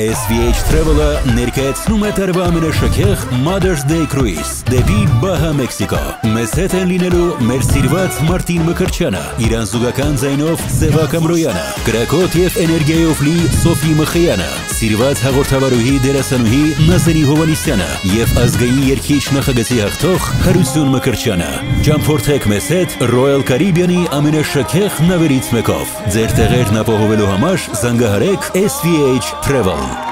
SVH Travel-ը ներկայացնում է տարվա ամենաշքեղ Mother's Day Cruise դեպի Բահա Մեքսիկո։ Մեզ հետ են լինելու մեր սիրված Մարտին Մկրչյանը, իրան զուգական ձայնով Սևակ Ամրոյանը, Կրակոտ եւ էներգիայով լի Սոֆի Մխյանը, սիրված հաղորդավարուհի դերասանուհի Նազարի Հովանիսյանը եւ ազգային երգիչ նախագծի հաղթող Հարություն Մկրչյանը։ Ճամփորդեք մեզ հետ Royal Caribbean-ի ամենաշքեղ նավերից մեկով։ Ձեր տեղերն ապահովելու համար զանգահարեք SVH Travel